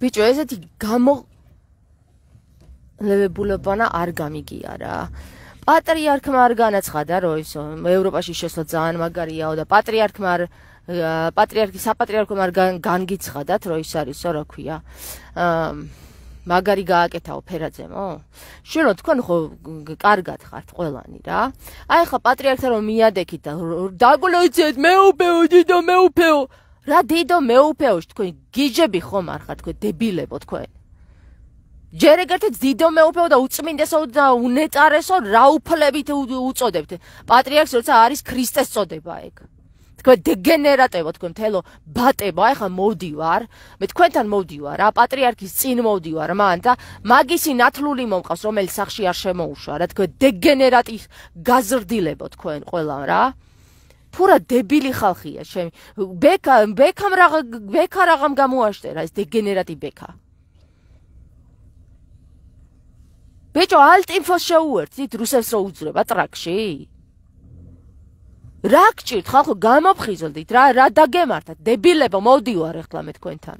ბიჭო ესეთი გამო ლებებულებანა არ გამიგია რა პატრიარქმა არ განაცხადა რომ ის ევროპაში შესვლა ძალიან მაგარიაო და პატრიარქმა არ პატრიარქი საპატრიარქომ არ განგიცხადათ რომ ის არისო რა ქვია აა მაგარი გააკეთაო ფერაძემო? შენ რო თქვენ ხო კარგად ხართ ყველანი რა. აი ხა პატრიარქთან რომ მიადექით და დაგლოიცეთ მეუფეო დიდო მეუფეო. რა დიდო მეუფეო თქვენ გიჯები ხომ არ ხართ თქვენ დებილებო თქვენ. ჯერ ეგერთი დიდო მეუფეო და უწმინდესო და უნეტარესო რა უფლებით უწოდებთ. პატრიარქს როცა არის ქრისტეს წოდება ეგ. თქვენ დეგენერატებო თქვენ მთელო ბატებო აი ხა მოვდივარ მე თქვენთან მოვდივარ რა პატრიარქის წინ მოვდივარ მან და მაგისი ნათლული მომყავს რომელიც სახში არ შემოუშვა რა თქვენ დეგენერატი გაზრდილებო თქვენ ყველა რა ფურა დებილი ხალხია შემი ბექა ბექამ რა ბექა რაღამ გამოაშტერა ეს დეგენერატი ბექა. ბეჭო ალტ ინფოს შეუერთდით რუსებს რო უძრება ტრაქში რა გჭირთ ხალხო გამოფხიზლდით რა რა დაგემართათ? დებილებო მოვდივარ ახლა მე თქვენთან